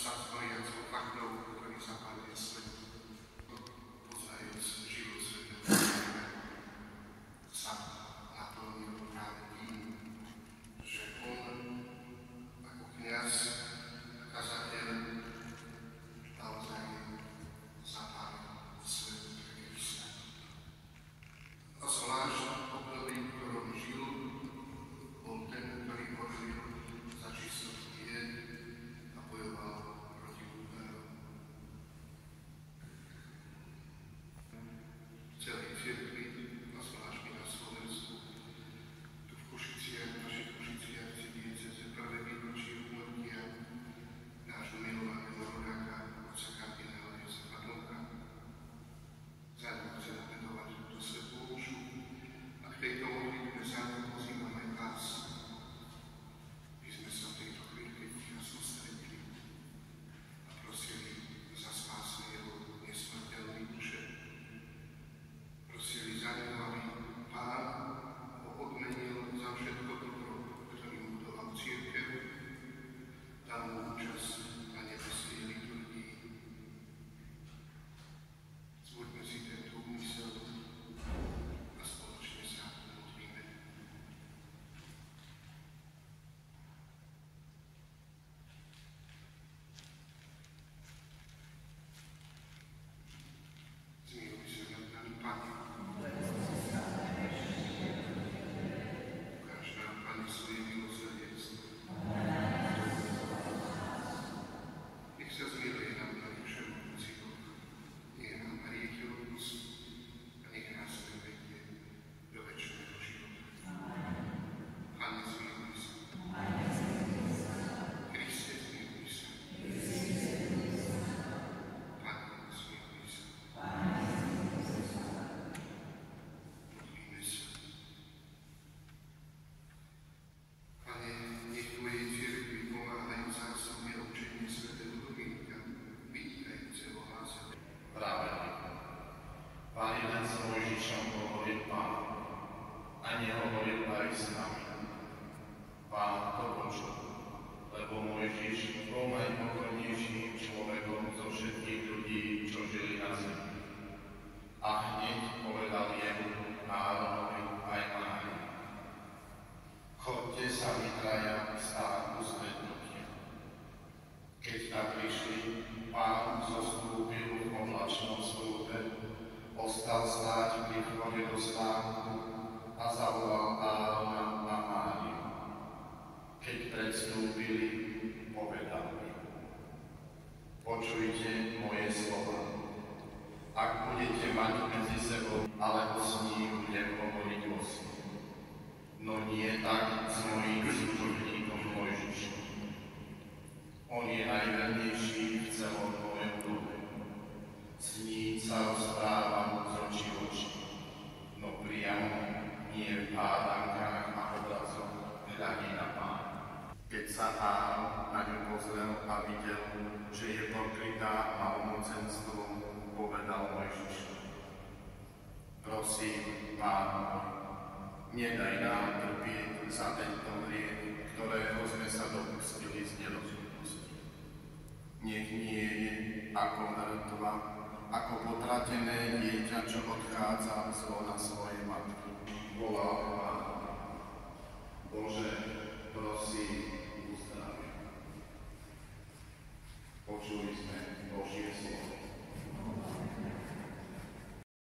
responsibility ostal stáť pri vchode do stánku a zavolal Árona a Máriu. Keď predstúpili, povedal im, počujte moje slova. Ak budete mať medzi sebou, alebo s ním budem hovoriť o. No nie tak s mojím služobníkom Mojžišom. On je najvernejší Keď sa Áron na ňu pozrel a videl, že je pokrytá malomocenstvom, povedal Mojžiš. Prosím, pán môj, nedaj nám trpieť za tento hriech, ktorého sme sa dopustili z nerozumnosti. Nech nie je ako mŕtva, ako potratené dieťa, čo odchádza z svojej matky. Volal pán.